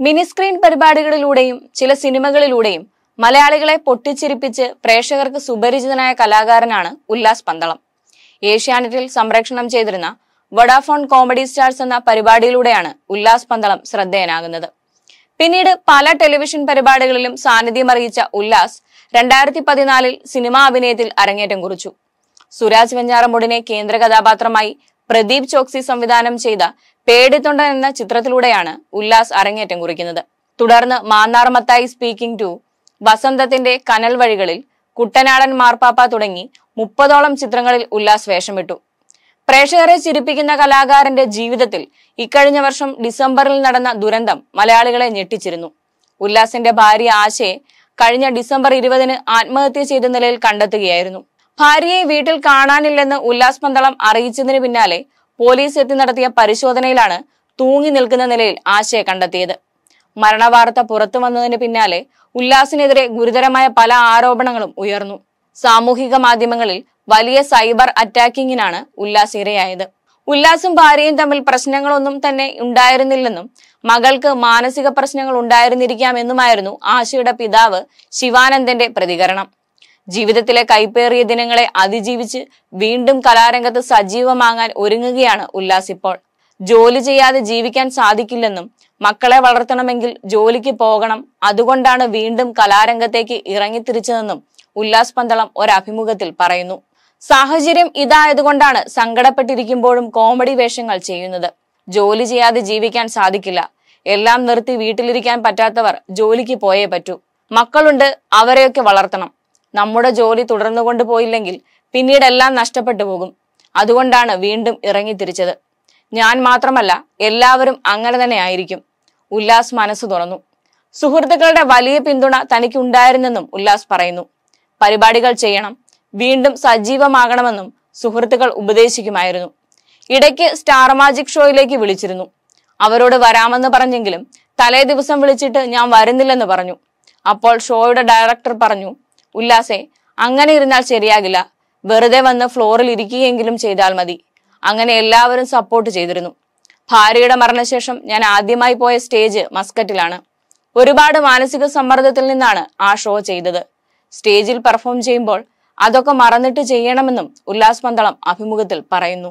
Mini screen പരിപാടികളിലൂടെയും ചില സിനിമകളിലൂടെയും മലയാളികളെ പൊട്ടിച്ചിരിപ്പിച്ച് പ്രേക്ഷകർക്ക് സുപരിചിതനായ കലാകാരനാണ് ഉല്ലാസ് പന്തളം. ഏഷ്യാനെറ്റിൽ സംപ്രേക്ഷണം ചെയ്തിരുന്ന വഡാഫോൺ കോമഡി സ്റ്റാർസ് എന്ന പരിപാടിയിലൂടെയാണ് ഉല്ലാസ് പന്തളം ശ്രദ്ധേയനാകുന്നത്. പിന്നീട് പല ടെലിവിഷൻ പരിപാടികളിലും സാന്നിധ്യം അറിയിച്ച ഉല്ലാസ് രണ്ടായിരത്തി പതിനാലിൽ സിനിമാ അഭിനയത്തിൽ അരങ്ങേറ്റം കുറിച്ചു. സുരാജ് വെഞ്ഞാറമൂടിനെ കേന്ദ്ര കഥാപാത്രമായി പ്രദീപ് ചോക്സി സംവിധാനം ചെയ്ത പേടിത്തൊണ്ടൻ എന്ന ചിത്രത്തിലൂടെയാണ് ഉല്ലാസ് അരങ്ങേറ്റം കുറിക്കുന്നത്. തുടർന്ന് മാന്നാർ മത്തായി സ്പീക്കിംഗ് ടു വസന്തത്തിന്റെ കനൽ വഴികളിൽ കുട്ടനാടൻ മാർപ്പാപ്പ തുടങ്ങി മുപ്പതോളം ചിത്രങ്ങളിൽ ഉല്ലാസ് വേഷമിട്ടു. പ്രേക്ഷകരെ ചിരിപ്പിക്കുന്ന കലാകാരന്റെ ജീവിതത്തിൽ ഇക്കഴിഞ്ഞ വർഷം ഡിസംബറിൽ നടന്ന ദുരന്തം മലയാളികളെ ഞെട്ടിച്ചിരുന്നു. ഉല്ലാസിന്റെ ഭാര്യ ആശയെ കഴിഞ്ഞ ഡിസംബർ ഇരുപതിന് ആത്മഹത്യ ചെയ്ത നിലയിൽ കണ്ടെത്തുകയായിരുന്നു. ഭാര്യയെ വീട്ടിൽ കാണാനില്ലെന്ന് ഉല്ലാസ് പന്തളം അറിയിച്ചതിന് പിന്നാലെ പോലീസ് എത്തി നടത്തിയ പരിശോധനയിലാണ് തൂങ്ങി നിൽക്കുന്ന നിലയിൽ ആശയെ കണ്ടെത്തിയത്. മരണവാർത്ത പുറത്തു വന്നതിന് പിന്നാലെ ഉല്ലാസിനെതിരെ ഗുരുതരമായ പല ആരോപണങ്ങളും ഉയർന്നു. സാമൂഹിക മാധ്യമങ്ങളിൽ വലിയ സൈബർ അറ്റാക്കിങ്ങിനാണ് ഉല്ലാസ് ഇരയായത്. ഉല്ലാസും ഭാര്യയും തമ്മിൽ പ്രശ്നങ്ങളൊന്നും തന്നെ ഉണ്ടായിരുന്നില്ലെന്നും മകൾക്ക് മാനസിക പ്രശ്നങ്ങൾ ഉണ്ടായിരുന്നിരിക്കാമെന്നുമായിരുന്നു ആശയുടെ പിതാവ് ശിവാനന്ദന്റെ പ്രതികരണം. ജീവിതത്തിലെ കൈപ്പേറിയ ദിനങ്ങളെ അതിജീവിച്ച് വീണ്ടും കലാരംഗത്ത് സജീവമാകാൻ ഒരുങ്ങുകയാണ് ഉല്ലാസ് ഇപ്പോൾ. ജോലി ചെയ്യാതെ ജീവിക്കാൻ സാധിക്കില്ലെന്നും മക്കളെ വളർത്തണമെങ്കിൽ ജോലിക്ക് പോകണം അതുകൊണ്ടാണ് വീണ്ടും കലാരംഗത്തേക്ക് ഇറങ്ങിത്തിരിച്ചതെന്നും ഉല്ലാസ് പന്തളം ഒരഭിമുഖത്തിൽ പറയുന്നു. സാഹചര്യം ഇതായതുകൊണ്ടാണ് സങ്കടപ്പെട്ടിരിക്കുമ്പോഴും കോമഡി വേഷങ്ങൾ ചെയ്യുന്നത്. ജോലി ചെയ്യാതെ ജീവിക്കാൻ സാധിക്കില്ല. എല്ലാം നിർത്തി വീട്ടിലിരിക്കാൻ പറ്റാത്തവർ ജോലിക്ക് പോയേ പറ്റൂ. മക്കളുണ്ട് അവരെയൊക്കെ വളർത്തണം. നമ്മുടെ ജോലി തുടർന്നു കൊണ്ടുപോയില്ലെങ്കിൽ പിന്നീട് എല്ലാം നഷ്ടപ്പെട്ടു പോകും. അതുകൊണ്ടാണ് വീണ്ടും ഇറങ്ങി തിരിച്ചത്. ഞാൻ മാത്രമല്ല എല്ലാവരും അങ്ങനെ തന്നെ ആയിരിക്കും. ഉല്ലാസ് മനസ്സ് തുറന്നു. സുഹൃത്തുക്കളുടെ വലിയ പിന്തുണ തനിക്ക് ഉണ്ടായിരുന്നെന്നും ഉല്ലാസ് പറയുന്നു. പരിപാടികൾ ചെയ്യണം വീണ്ടും സജീവമാകണമെന്നും സുഹൃത്തുക്കൾ ഉപദേശിക്കുമായിരുന്നു. ഇടയ്ക്ക് സ്റ്റാർ മാജിക് ഷോയിലേക്ക് വിളിച്ചിരുന്നു. അവരോട് വരാമെന്ന് പറഞ്ഞെങ്കിലും തലേ ദിവസം വിളിച്ചിട്ട് ഞാൻ വരുന്നില്ലെന്ന് പറഞ്ഞു. അപ്പോൾ ഷോയുടെ ഡയറക്ടർ പറഞ്ഞു ഉല്ലാസെ അങ്ങനെ ഇരുന്നാൽ ശരിയാകില്ല. വെറുതെ വന്ന് ഫ്ലോറിൽ ഇരിക്കുകയെങ്കിലും ചെയ്താൽ മതി. അങ്ങനെ എല്ലാവരും സപ്പോർട്ട് ചെയ്തിരുന്നു. ഭാര്യയുടെ മരണശേഷം ഞാൻ ആദ്യമായി പോയ സ്റ്റേജ് മസ്കറ്റിലാണ്. ഒരുപാട് മാനസിക സമ്മർദ്ദത്തിൽ നിന്നാണ് ആ ഷോ ചെയ്തത്. സ്റ്റേജിൽ പെർഫോം ചെയ്യുമ്പോൾ അതൊക്കെ മറന്നിട്ട് ചെയ്യണമെന്നും ഉല്ലാസ് പന്തളം അഭിമുഖത്തിൽ പറയുന്നു.